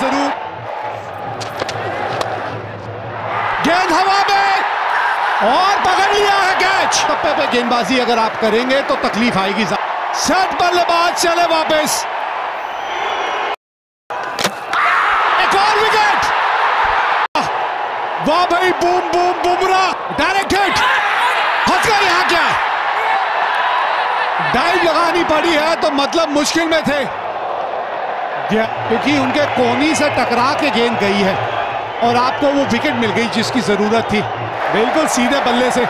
ज़रूर गेंद हवा में! और पकड़ लिया है कैच। टप्पे पे गेंदबाजी अगर आप करेंगे तो तकलीफ़ आएगी सेट बल्लेबाज चले वापस। विकेट। वाह भाई, boom boom Bumrah direct hit. फंस यहाँ क्या? डाइव लगानी पड़ी है तो मतलब मुश्किल में थे। क्योंकि उनके कोनी से टकरा के गेंद गई है और आपको वो विकेट मिल गई जिसकी ज़रूरत थी। बिल्कुल सीधे बल्ले से।